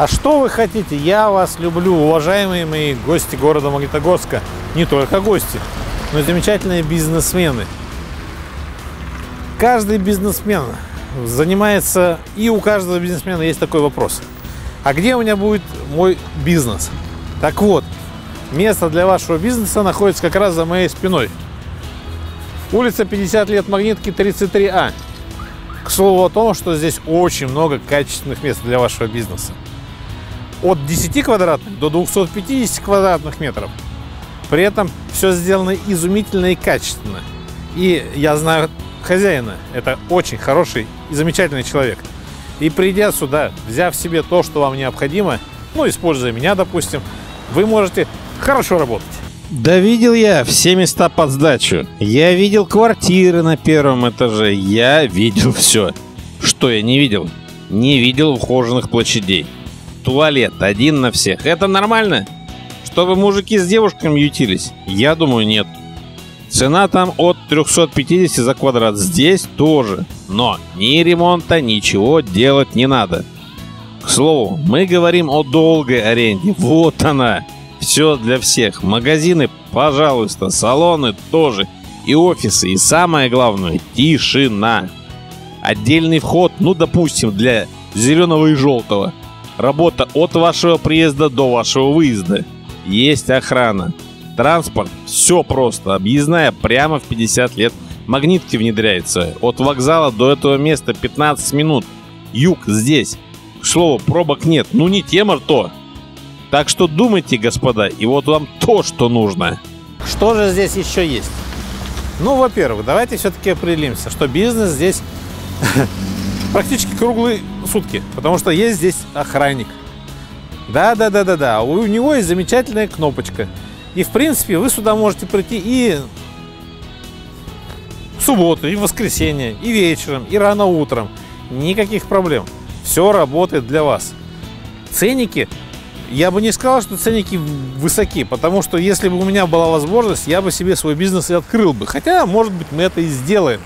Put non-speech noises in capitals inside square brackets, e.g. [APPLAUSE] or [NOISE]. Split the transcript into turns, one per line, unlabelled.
А что вы хотите? Я вас люблю, уважаемые мои гости города Магнитогорска. Не только гости, но и замечательные бизнесмены. Каждый бизнесмен занимается, и у каждого бизнесмена есть такой вопрос. А где у меня будет мой бизнес? Так вот, место для вашего бизнеса находится как раз за моей спиной. Улица 50 лет Магнитки 33А. К слову о том, что здесь очень много качественных мест для вашего бизнеса. От 10 квадратных до 250 квадратных метров. При этом все сделано изумительно и качественно. И я знаю хозяина. Это очень хороший и замечательный человек. И придя сюда, взяв себе то, что вам необходимо, ну, используя меня, допустим, вы можете хорошо работать.
Да видел я все места под сдачу. Я видел квартиры на первом этаже. Я видел все. Что я не видел? Не видел ухоженных площадей. Туалет один на всех. Это нормально? Чтобы мужики с девушками ютились? Я думаю, нет. Цена там от 350 за квадрат. Здесь тоже. Но ни ремонта, ничего делать не надо. К слову, мы говорим о долгой аренде. Вот она. Все для всех. Магазины, пожалуйста, салоны тоже. И офисы. И самое главное, тишина. Отдельный вход, ну, допустим, для зеленого и желтого. Работа от вашего приезда до вашего выезда. Есть охрана. Транспорт, все просто. Объездная прямо в 50 лет. Магнитки внедряется. От вокзала до этого места 15 минут. Юг здесь. К слову, пробок нет. Ну не тема то. Так что думайте, господа, и вот вам то, что нужно.
Что же здесь еще есть? Ну, во-первых, давайте все-таки определимся, что бизнес здесь [LAUGHS] практически круглые сутки, потому что есть здесь охранник. Да, да, да, да, да. У него есть замечательная кнопочка. И в принципе вы сюда можете прийти и в субботу, и в воскресенье, и вечером, и рано утром. Никаких проблем. Все работает для вас. Ценники я бы не сказал, что ценники высоки, потому что если бы у меня была возможность, я бы себе свой бизнес и открыл бы. Хотя, может быть, мы это и сделаем.